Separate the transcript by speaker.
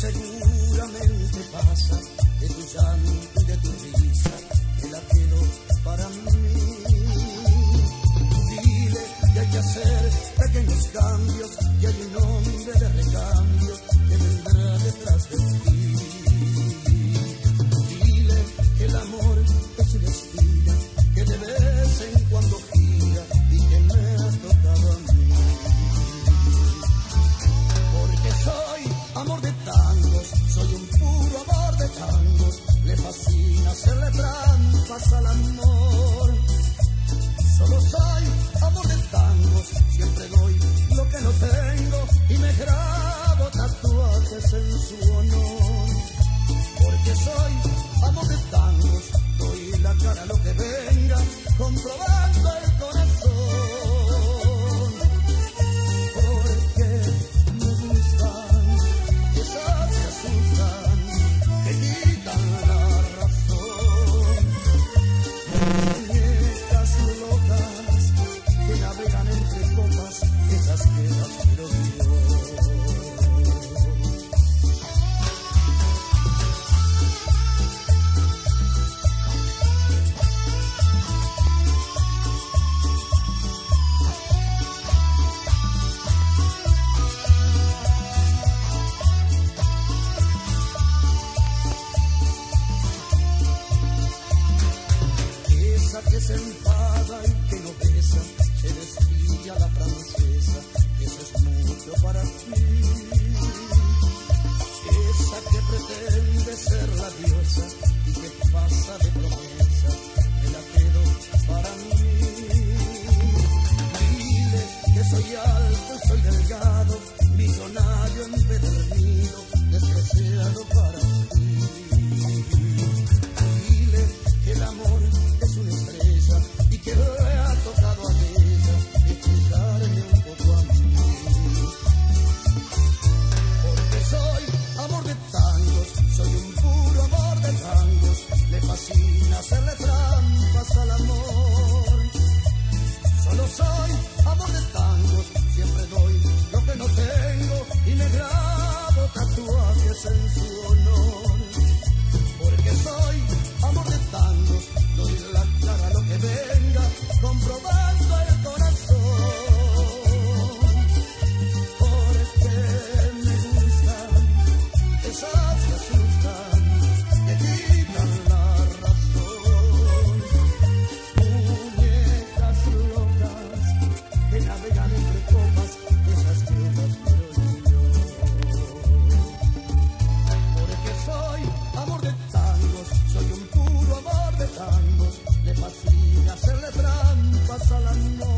Speaker 1: seguramente pasa de tu llanto y de tu risa, me la quedo para mí. Dile que hay que hacer pequeños cambios y hay un hombre de recambio que vendrá detrás de ti. Fascina hacerle trampas al amor. Solo soy amor de tangos, siempre doy lo que no tengo y me grabo tatuajes en su honor. Porque soy amor de tangos, doy la cara a lo que venga, comprobando Esa que se enfada y que no besa, se desvía la francesa, eso es mucho para ti. Esa que pretende ser la diosa y que pasa de promesa, me la quedo para mí. Dile que soy alto soy delgado, millonario empedernido, despreciado para ti. Hacerle trampas al amor. Solo soy amor de tangos, siempre doy lo que no tengo y me grabo tatuajes en su trampas al